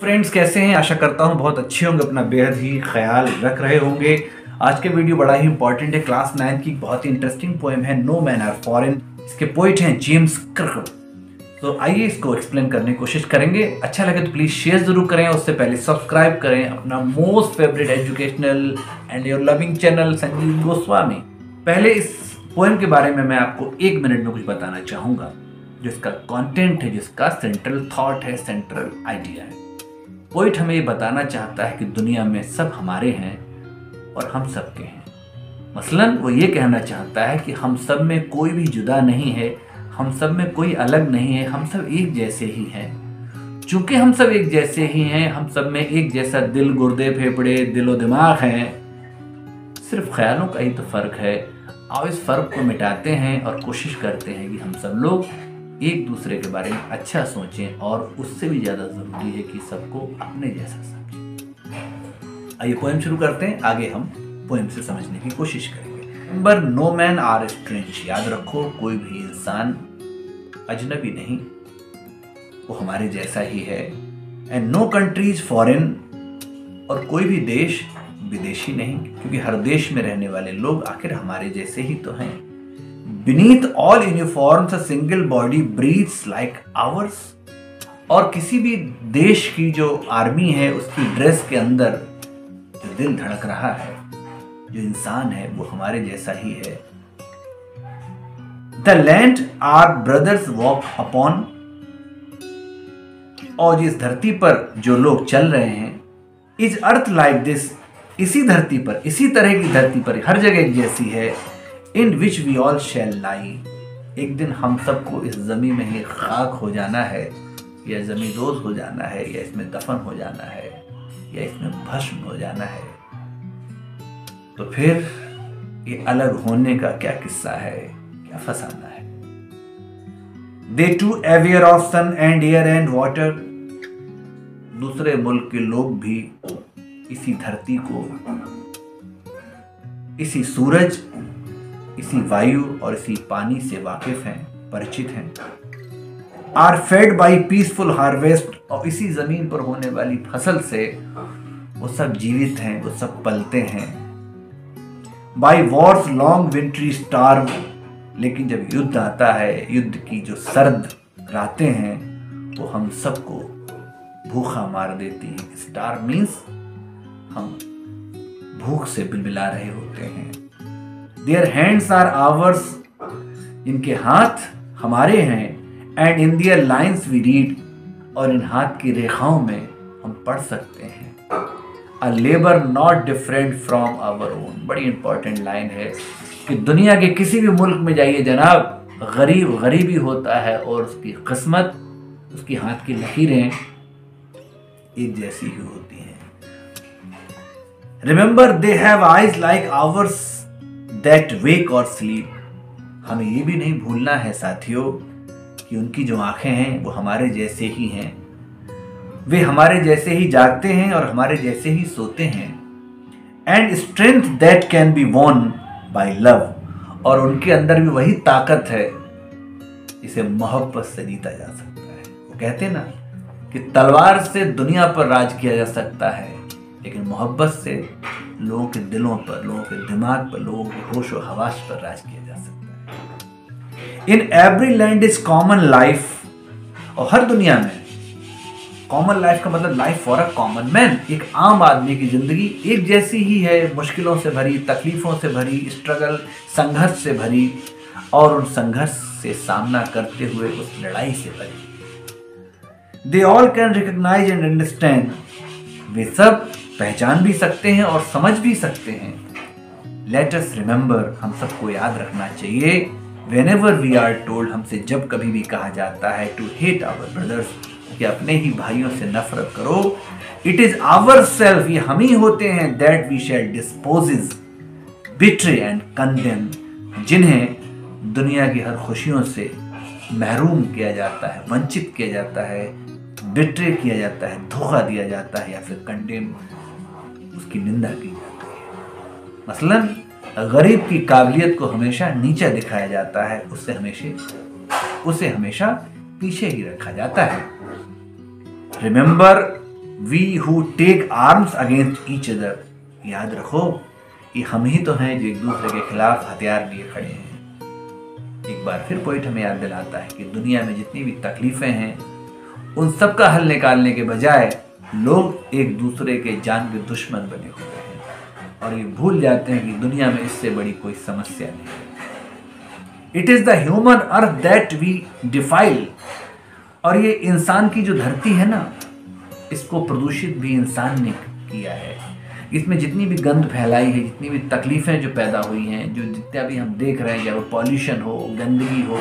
Friends कैसे हैं? आशा करता हूँ बहुत अच्छे होंगे, अपना बेहद ही ख्याल रख रहे होंगे। आज के वीडियो बड़ा ही इंपॉर्टेंट है। क्लास नाइन्थ की बहुत ही इंटरेस्टिंग पोएम है नो मैन आर फॉरेन इसके पोइट हैं जेम्स क्रक तो आइए इसको एक्सप्लेन करने की कोशिश करेंगे। अच्छा लगे तो प्लीज़ शेयर ज़रूर करें उससे पहले सब्सक्राइब करें अपना most favourite educational and your loving channel Sanjeev Goswami पहले इस पोएम के बारे में मैं आपको एक मिनट में कुछ बताना चाहूँगा, जिसका कंटेंट है, जिसका सेंट्रल थॉट है सेंट्रल आइडिया है। पोइट हमें ये बताना चाहता है कि दुनिया में सब हमारे हैं और हम सबके हैं। मसलन वो ये कहना चाहता है कि हम सब में कोई भी जुदा नहीं है, हम सब में कोई अलग नहीं है, हम सब एक जैसे ही हैं। चूँकि हम सब एक जैसे ही हैं, हम सब में एक जैसा दिल गुर्दे फेफड़े दिलो दिमाग हैं, सिर्फ़ ख्यालों का ही तो फ़र्क है। आओ इस फ़र्क को मिटाते हैं और कोशिश करते हैं कि हम सब लोग एक दूसरे के बारे में अच्छा सोचें और उससे भी ज़्यादा ज़रूरी है कि सबको अपने जैसा समझें। आइए पोएम शुरू करते हैं। आगे हम पोएम से समझने की कोशिश करेंगे। Number no man are strange याद रखो, कोई भी इंसान अजनबी नहीं। वो हमारे जैसा ही है। एंड नो कंट्रीज़ फॉरेन और कोई भी देश विदेशी नहीं। क्योंकि हर देश में रहने वाले लोग आखिर हमारे जैसे ही तो हैं। Beneath all uniforms a single body breathes like ours और किसी भी देश की जो आर्मी है, उसकी ड्रेस के अंदर जो दिल धड़क रहा है, जो इंसान है, वो हमारे जैसा ही है। The land our brothers walk upon और जिस धरती पर जो लोग चल रहे हैं इज़ अर्थ लाइक दिस इसी धरती पर, इसी तरह की धरती पर, हर जगह जैसी है। In which we all shall lie एक दिन हम सबको इस जमी में ही खाक हो जाना है, या जमींदोज हो जाना है, या इसमें दफन हो जाना है, या इसमें भस्म हो जाना है। तो फिर ये अलग होने का क्या किस्सा है, क्या फसाना है? They too aware of sun and air and water दूसरे मुल्क के लोग भी इसी धरती को, इसी सूरज इसी वायु और इसी पानी से वाकिफ हैं, परिचित हैं। Are fed by peaceful harvest और इसी ज़मीन पर होने वाली फ़सल से वो सब जीवित हैं, वो सब पलते हैं। By wars long wintry starved लेकिन जब युद्ध आता है, युद्ध की जो सर्द रातें हैं, वो हम सबको भूखा मार देती हैं। स्टार मीन्स हम भूख से बिलबिला रहे होते हैं। देयर हैंड्स आर आवर्स इनके हाथ हमारे हैं। And in their lines we read और इन हाथ की रेखाओं में हम पढ़ सकते हैं। A labour not different from our own बड़ी इंपॉर्टेंट लाइन है कि दुनिया के किसी भी मुल्क में जाइए जनाब, गरीब गरीबी होता है और उसकी किस्मत, उसकी हाथ की लकीरें एक जैसी ही होती हैं। Remember they have eyes like ours that wake और स्लीप हमें ये भी नहीं भूलना है साथियों कि उनकी जो आँखें हैं, वो हमारे जैसे ही हैं। वे हमारे जैसे ही जागते हैं और हमारे जैसे ही सोते हैं। And strength that can be won by love और उनके अंदर भी वही ताकत है, इसे मोहब्बत से जीता जा सकता है। वो कहते हैं ना कि तलवार से दुनिया पर राज किया जा सकता है, लेकिन मोहब्बत से लोगों के दिलों पर, लोगों के दिमाग पर, लोगों के होश और हवास पर राज किया जा सकता है। In every land is common life और हर दुनिया में कॉमन लाइफ का मतलब life for a common man एक आम आदमी की ज़िंदगी एक जैसी ही है, मुश्किलों से भरी, तकलीफों से भरी स्ट्रगल संघर्ष से भरी, और उन संघर्ष से सामना करते हुए उस लड़ाई से भरी। They all can recognise and understand वे सब पहचान भी सकते हैं और समझ भी सकते हैं। लेट अस रिमेंबर हम सबको याद रखना चाहिए। Whenever we are told हमसे जब कभी भी कहा जाता है टू हेट आवर ब्रदर्स कि अपने ही भाइयों से नफरत करो। इट इज़ आवर सेल्फ ये हम ही होते हैं that we shall dispossess betray and condemn जिन्हें दुनिया की हर खुशियों से महरूम किया जाता है, वंचित किया जाता है बिट्रे किया जाता है, धोखा दिया जाता है या फिर कंडेम उसकी निंदा की जाती है। मसलन, गरीब की काबिलियत को हमेशा नीचा दिखाया जाता है, उससे हमेशा, उसे हमेशा पीछे ही रखा जाता है। Remember we who take arms against each other याद रखो ये हम ही तो हैं जो एक दूसरे के खिलाफ हथियार लिए खड़े हैं। एक बार फिर पोइट हमें याद दिलाता है कि दुनिया में जितनी भी तकलीफें हैं, उन सब का हल निकालने के बजाय लोग एक दूसरे के जान के दुश्मन बने हुए हैं। और ये भूल जाते हैं कि दुनिया में इससे बड़ी कोई समस्या नहीं है। It is the human earth that we defile और ये इंसान की जो धरती है ना, इसको प्रदूषित भी इंसान ने किया है। इसमें जितनी भी गंद फैलाई है, जितनी भी तकलीफ़ें जो पैदा हुई हैं, जो जितना भी हम देख रहे हैं या वो पॉल्यूशन हो, गंदगी हो,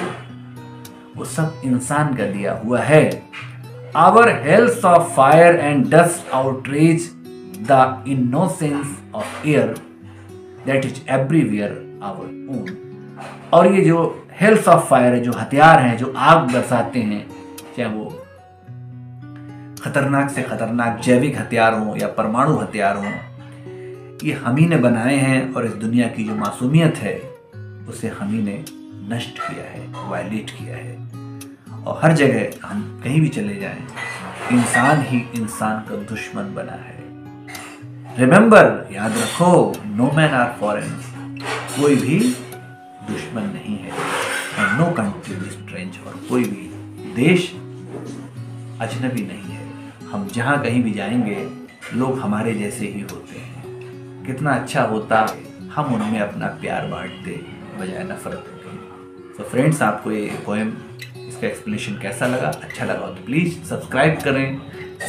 वो सब इंसान का दिया हुआ है। Our hells of fire and dust outrage the innocence of air that is everywhere our own और ये जो हेल्थ ऑफ़ फायर है, जो हथियार हैं, जो आग बरसाते हैं चाहे वो खतरनाक से खतरनाक जैविक हथियार हों या परमाणु हथियार हों, ये हम ही ने बनाए हैं और इस दुनिया की जो मासूमियत है, उसे हम ही ने नष्ट किया है वायलेट किया है। और हर जगह हम कहीं भी चले जाएँ, इंसान ही इंसान का दुश्मन बना है। रिमेंबर याद रखो नो मैन आर फॉरेन कोई भी दुश्मन नहीं है। और नो कंट्री स्ट्रेंज और कोई भी देश अजनबी नहीं है। हम जहाँ कहीं भी जाएँगे, लोग हमारे जैसे ही होते हैं। कितना अच्छा होता हम उनमें अपना प्यार बांटते, बजाय नफरत तो फ्रेंड्स आपको ये पोएम इसका एक्सप्लेनेशन कैसा लगा? अच्छा लगा तो प्लीज़ सब्सक्राइब करें,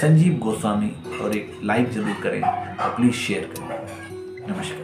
संजीव गोस्वामी और एक लाइक ज़रूर करें और प्लीज़ शेयर करें। नमस्कार।